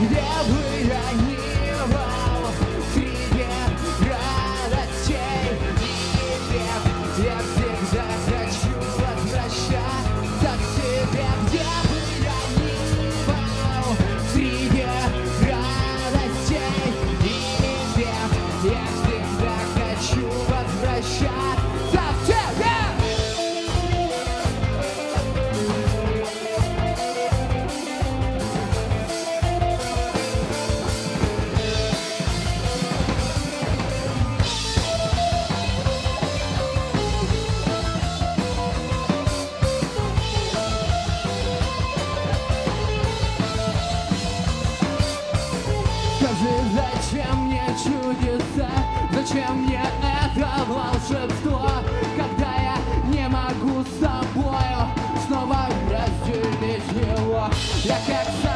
где бы я ни был, среди радостей и бед, я всегда хочу возвращаться к себе, где бы я ни был, среди радостей и бед, я всегда хочу возвращаться. Скажи, зачем мне чудеса, зачем мне это волшебство, когда я не могу с тобою снова разделить его? Я как